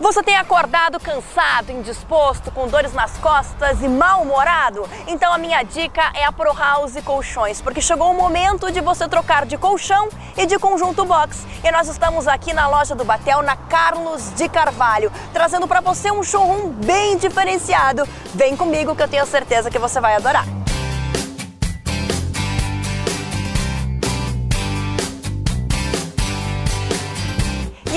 Você tem acordado cansado, indisposto, com dores nas costas e mal-humorado? Então a minha dica é a Pro House Colchões, porque chegou o momento de você trocar de colchão e de conjunto box. E nós estamos aqui na loja do Batel, na Carlos de Carvalho, trazendo para você um showroom bem diferenciado. Vem comigo que eu tenho certeza que você vai adorar.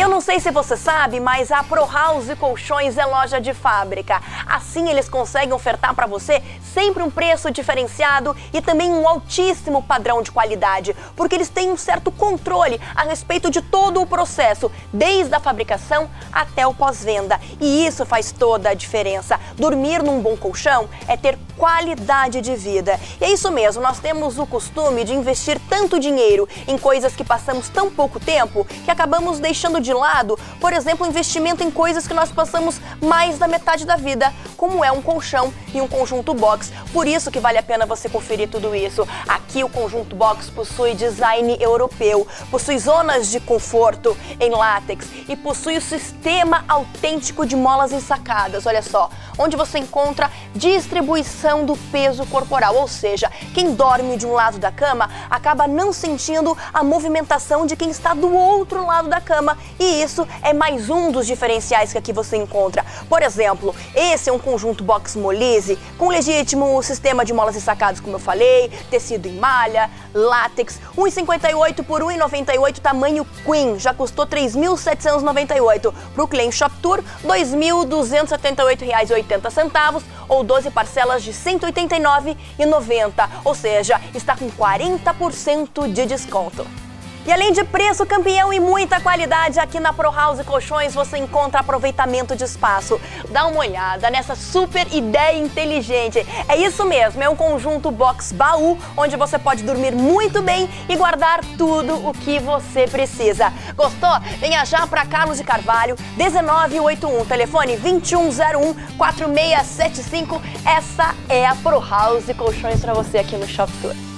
Eu não sei se você sabe, mas a Pro House Colchões é loja de fábrica. Assim eles conseguem ofertar para você sempre um preço diferenciado e também um altíssimo padrão de qualidade, porque eles têm um certo controle a respeito de todo o processo, desde a fabricação até o pós-venda. E isso faz toda a diferença. Dormir num bom colchão é ter qualidade de vida. E é isso mesmo, nós temos o costume de investir tanto dinheiro em coisas que passamos tão pouco tempo que acabamos deixando de lado, por exemplo, investimento em coisas que nós passamos mais da metade da vida, como é um colchão e um conjunto box. Por isso que vale a pena você conferir tudo isso. Aqui o conjunto box possui design europeu, possui zonas de conforto em látex e possui o sistema autêntico de molas ensacadas. Olha só, onde você encontra distribuição do peso corporal, ou seja, quem dorme de um lado da cama acaba não sentindo a movimentação de quem está do outro lado da cama, e isso é mais um dos diferenciais que aqui você encontra. Por exemplo, esse é um conjunto box molise com legítimo sistema de molas ensacadas, como eu falei, tecido em malha, látex, 1,58 por 1,98 tamanho queen, já custou 3.798. Para o Claim Shop Tour, R$ 2.278,80 centavos ou 12 parcelas de R$ 189,90, ou seja, está com 40% de desconto. E além de preço campeão e muita qualidade, aqui na Pro House Colchões você encontra aproveitamento de espaço. Dá uma olhada nessa super ideia inteligente. É isso mesmo, é um conjunto box baú onde você pode dormir muito bem e guardar tudo o que você precisa. Gostou? Venha já para Carlos de Carvalho, 1981, telefone 2101 4675. Essa é a Pro House Colchões para você aqui no Shop Tour.